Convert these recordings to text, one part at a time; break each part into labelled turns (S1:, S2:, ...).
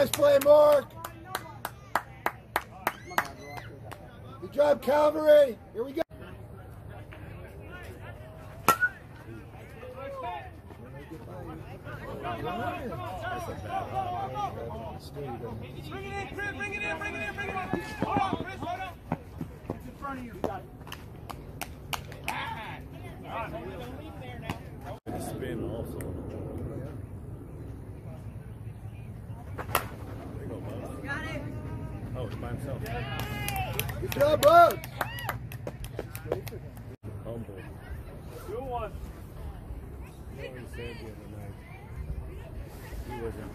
S1: Nice play, Mark. Good job, Calvary. Here we go.
S2: Bring it in, Chris, bring it in, bring it in, bring it in. Hold on, Chris, hold on. It's in front of you.
S3: Spin also. There you go, Bubz.
S4: Got it.
S3: Oh, it's by himself.
S1: Good job, Bubz.
S3: Humble.
S2: Good one.
S3: You know what he the other night? He wasn't,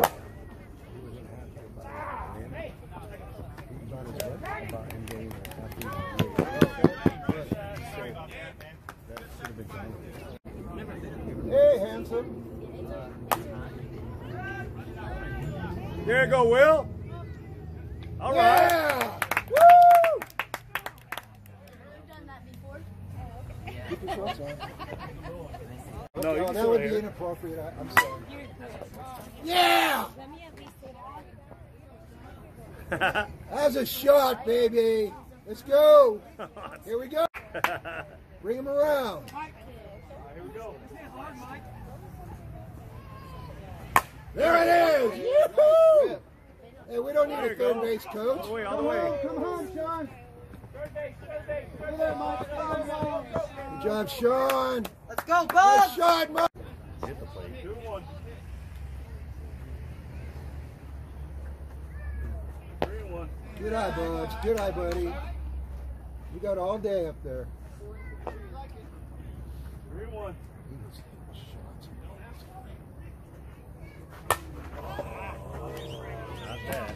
S3: he wasn't happy about it. man. He thought his what? About him getting after he was So, that should have been done.
S1: Hey, handsome.
S3: There you go, Will. All right.
S1: Yeah. Woo!
S4: We've done that before.
S1: Keep your shorts.
S3: No, you
S1: Oh,
S3: can
S1: that would be
S3: hear.
S1: inappropriate. I, I'm sorry. Yeah!
S4: Let me at least say
S3: Yeah.
S1: That was a shot, baby. Let's go. Here we go. Bring him around.
S2: Here we go.
S1: There it is. Woo-hoo! Hey, we don't need
S3: There
S1: a third
S3: go.
S1: base coach.
S3: All the way, all the
S1: Come
S3: way.
S1: on, come on, Sean.
S2: Third base, third base, third
S1: Hey there, Mike. Good job, Sean.
S5: Let's go,
S1: Good shot, Mike.
S3: Hit the plate.
S2: Two one. Three one.
S1: Good eye, buds. Good eye, buddy. We got all day up there.
S2: Three one.
S3: Not that.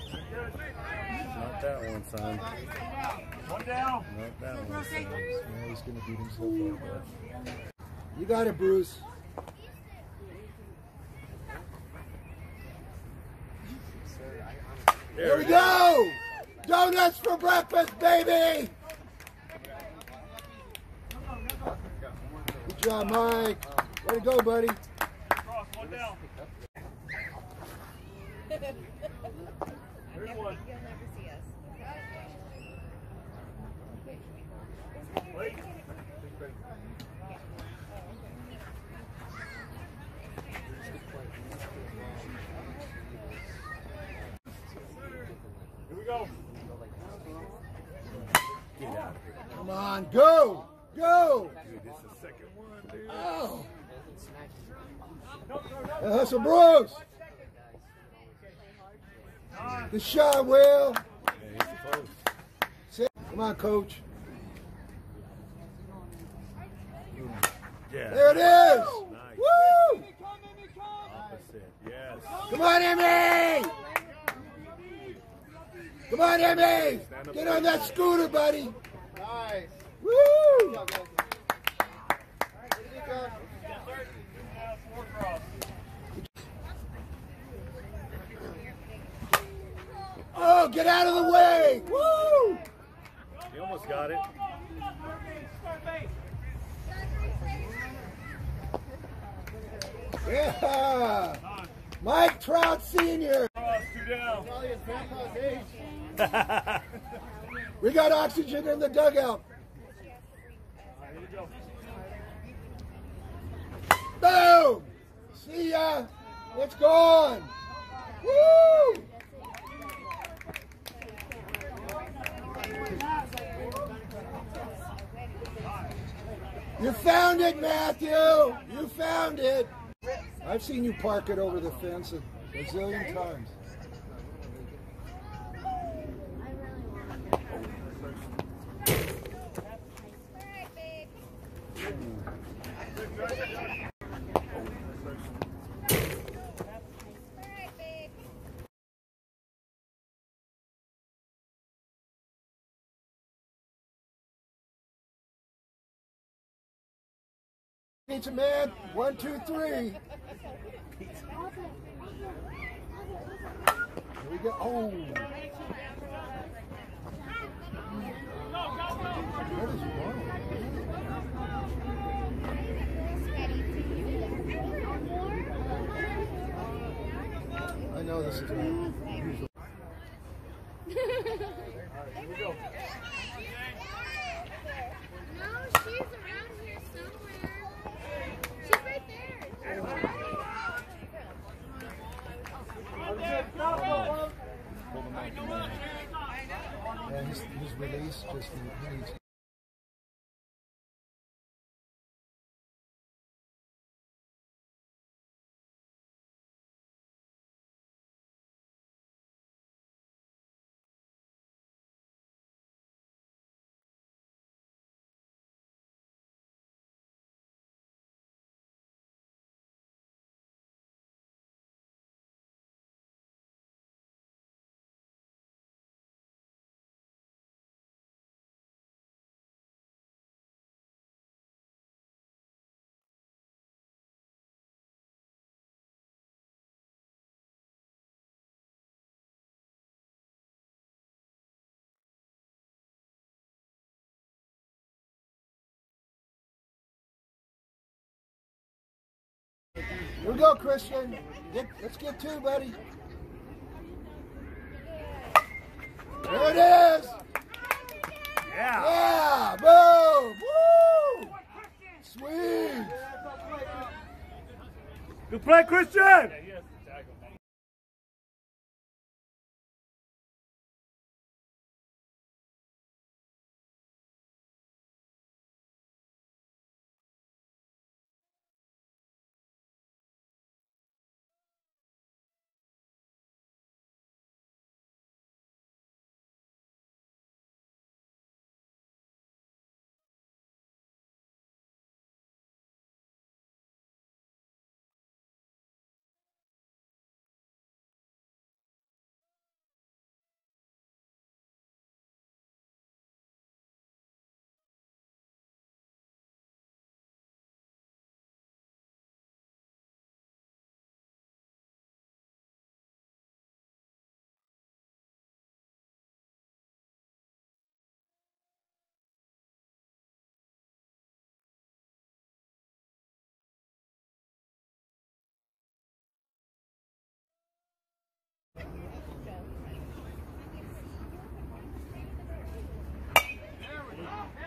S3: Not that one, son.
S2: One down.
S3: Not that one, son.
S1: Yeah, he's gonna beat himself up. You got it, Bruce. There we go. Donuts for breakfast, baby. Good job, Mike. Way to go, buddy.
S2: Cross, one down. One. Wait. Here we go.
S3: Get out of here.
S1: Come on, go, go.
S3: Dude, this is the second one, dude.
S1: Oh. Uh, Hustle, Bruce. Good shot, Will.
S3: Yeah, he's close.
S1: Sit. Come on, coach.
S3: Yeah.
S1: There it is.
S3: Nice.
S1: Woo!
S3: Opposite. Yes.
S1: Come on, Emmy! Come on, Emmy! Get on that scooter, buddy.
S6: Nice.
S1: Woo! Oh, get out of the way! Woo!
S3: He almost got it.
S2: Third base, third base.
S1: Yeah! Mike Trout Sr.
S2: Cross, two down.
S6: Probably his grandpa's age.
S1: We got oxygen in the dugout.
S2: Here we go.
S1: Boom! See ya! It's gone! Woo! You found it, Matthew! You found it! I've seen you park it over the fence a gazillion times. Pizza man, one, two, three. Here we go. Oh. What is wrong? I know this is
S4: No, Here
S1: we go, Christian. Get, let's get two, buddy. There it is.
S3: Yeah.
S1: Yeah, boom, woo, sweet.
S3: Good play, Christian.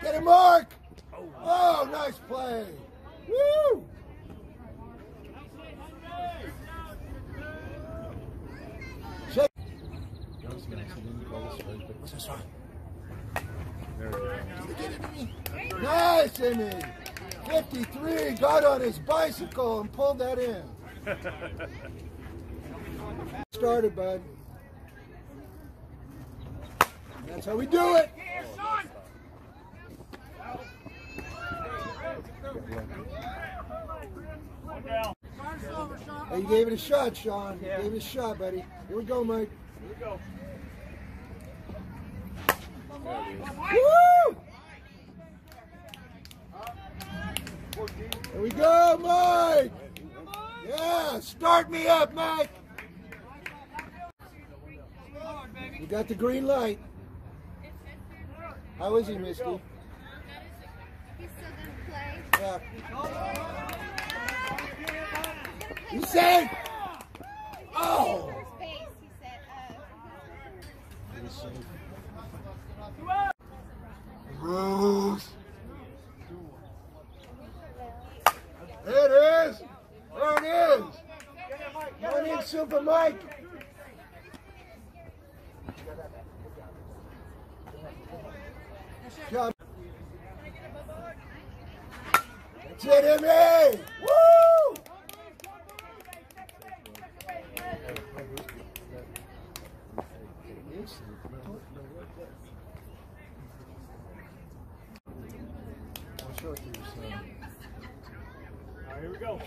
S1: Get him, Mark. Oh, nice play. Woo. Nice, Amy. 53, got on his bicycle and pulled that in. Started, bud. That's how we do it. Hey, you gave it a shot, Sean. You gave it a shot, buddy. Here we go, Mike. Here we go. Woo! Here we go, Mike. Yeah, start me up, Mike. You got the green light. How is he, Misty?
S4: He still didn't play.
S1: Yeah. You said, oh. There it is. There it is. In, Super Mike. That's it. Woo! To you soon.
S3: Here we go.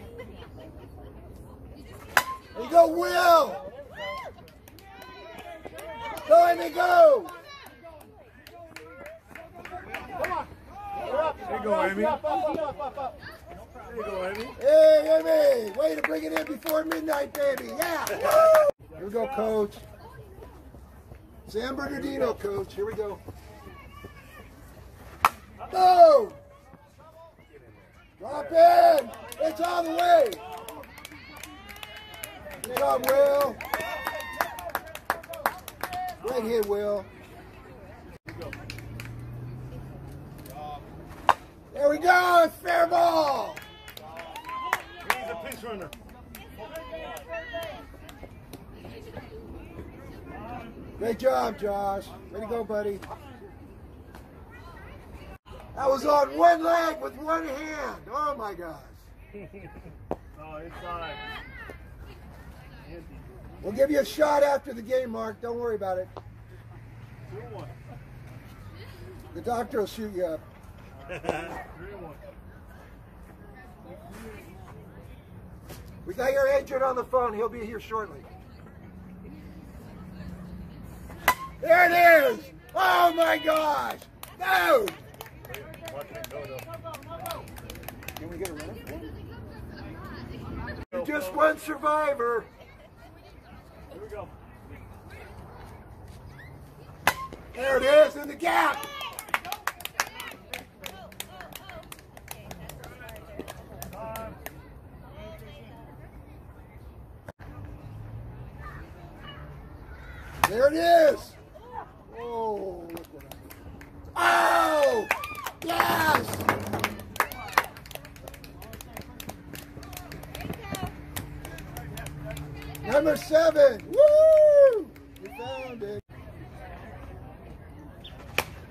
S1: There you go, Will! Go, Amy, go!
S3: There you go, Amy. There you go, Amy.
S1: Hey, Amy! Way to bring it in before midnight, baby! Yeah! Woo! Here we go, coach. San Bernardino, coach. Here we. Go! Drop in! It's on the way! Good job, Will. Great hit, Will. There we go. It's fair ball.
S3: He's a pinch runner.
S1: Great job, Josh. Way to go, buddy. That was on one leg with one hand. Oh my gosh.
S3: Oh, it's inside.
S1: We'll give you a shot after the game, Mark. Don't worry about it. The doctor will shoot you up.
S3: One.
S1: We got your agent on the phone. He'll be here shortly. There it is! Oh my gosh! No! Can we get a runner? Just won Survivor.
S3: Here we go.
S1: There it is in the gap. There it is. Oh, look what I Oh! Yes! Number seven. Woo! You found it.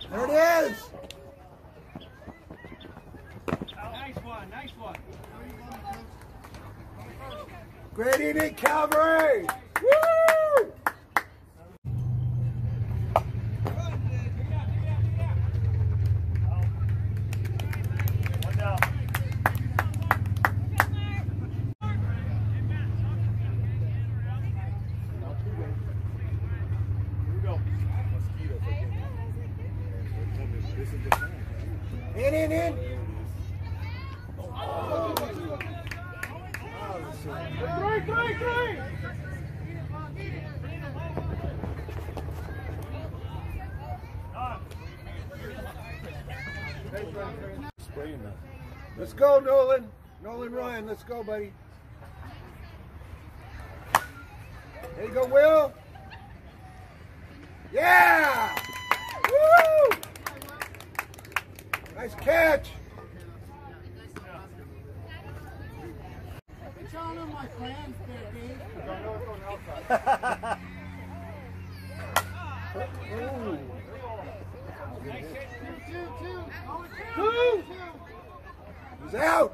S1: There it is.
S2: Nice one, nice one.
S1: Great evening, Calvary. Woo!
S3: One down. Here we go. Mosquitoes. This is the time.
S1: In, in.
S2: Three, three, three.
S1: Let's go, Nolan. Nolan Ryan, let's go, buddy. There you go, Will. Yeah! Woo! Nice catch. Ooh. Two. He's out.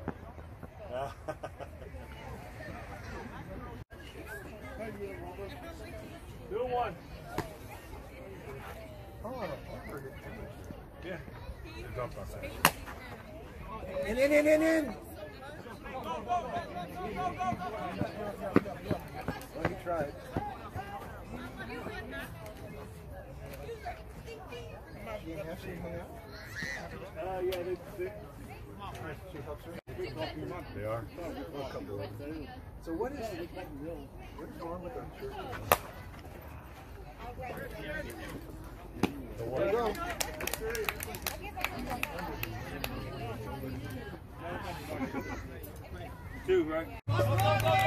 S3: Two one.
S1: Oh,
S3: Yeah. They jumped on that.
S1: in, in, in, in, in. Let me try it. You actually hung out?
S3: They, are.
S1: So what is what is wrong with our church?
S3: The
S1: There you go.
S3: Two, right?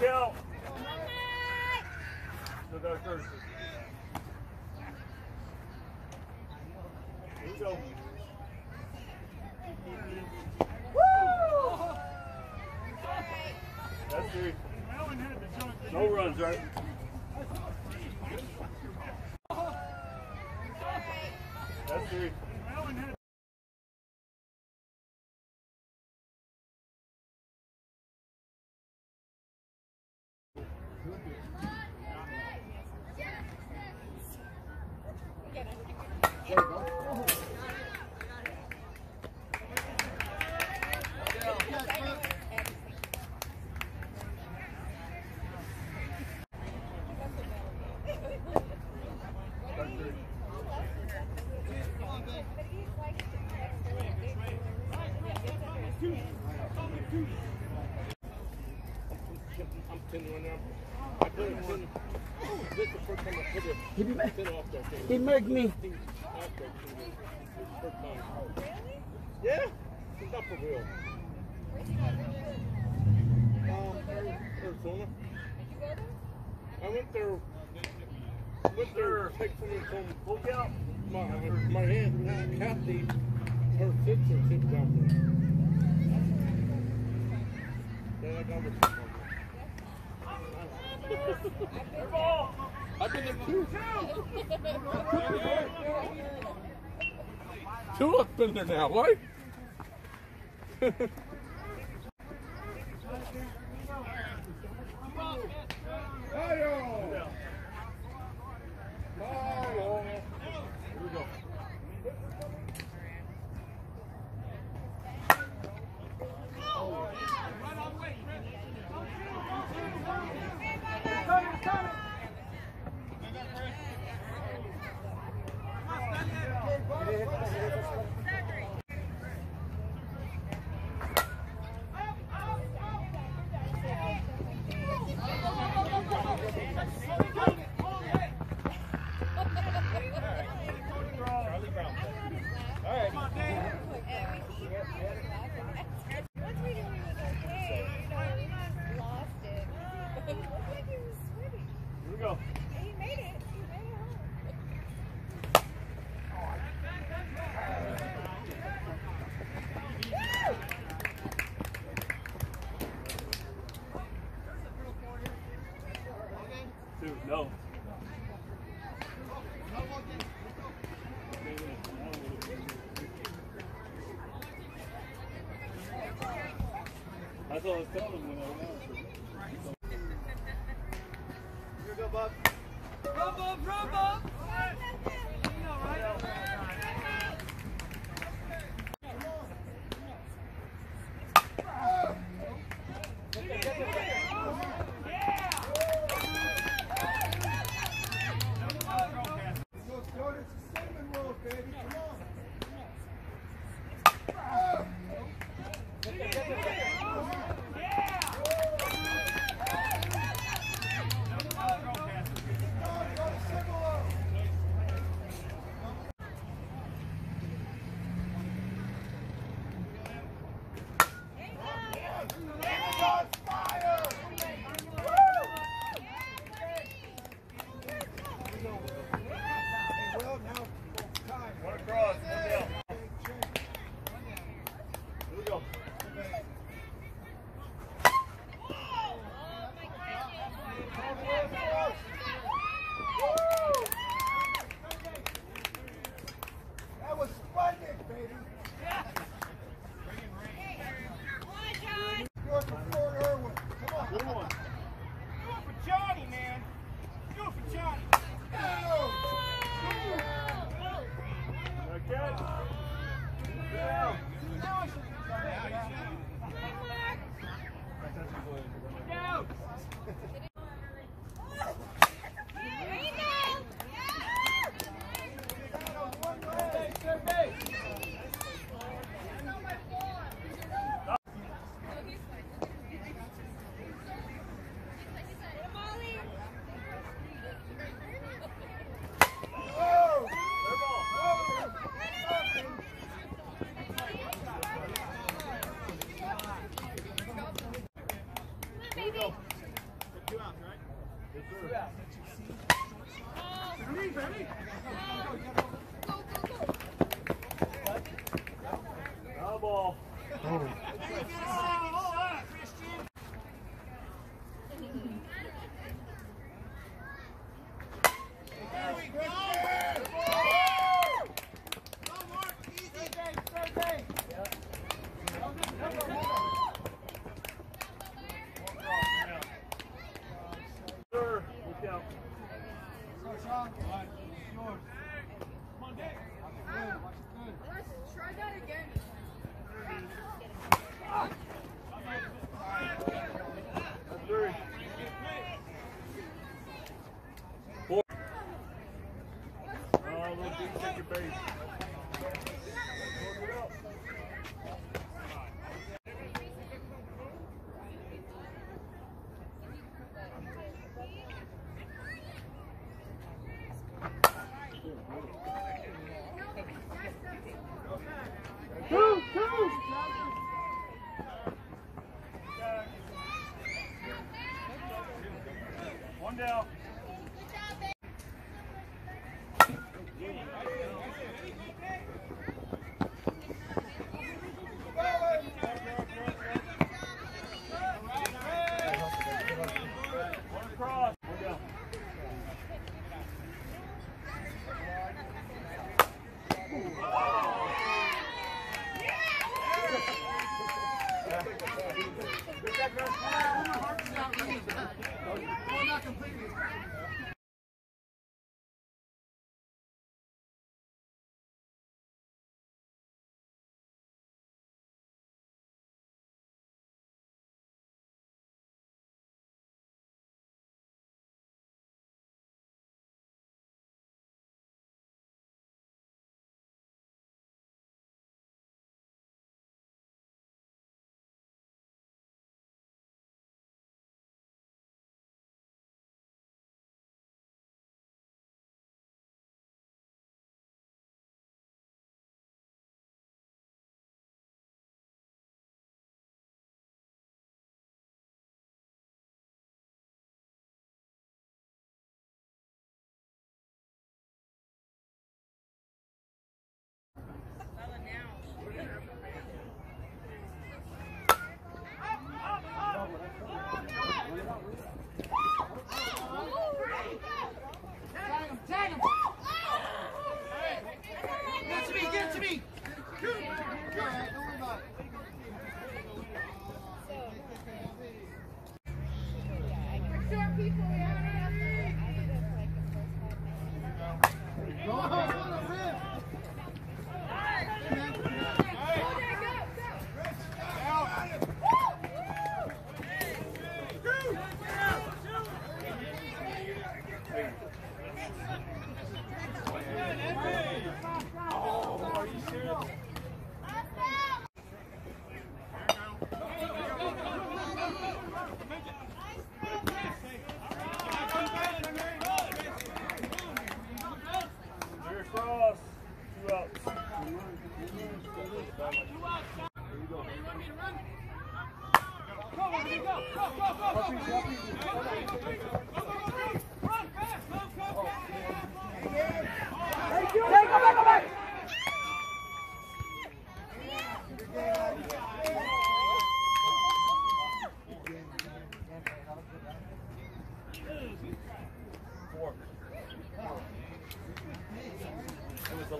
S2: Count. Still got a courtesy. Here we go. That's three. No runs, right? That's three. That's three.
S5: I'm pinning right now. I put it pin. This is the first time I put it
S7: He, ma-
S5: pin off that thing.
S7: he made me.
S5: Thing off that thing. It's the first time. Yeah, it's not for real. Um, Arizona. I went there. I went there. Take from
S2: Full count.
S5: my my aunt Kathy. Her sister sits out there. Then I got. I've been there too. Two have been there now, right?
S1: what I
S8: One down.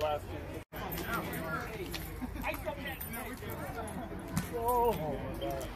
S2: Last two. Oh, my God.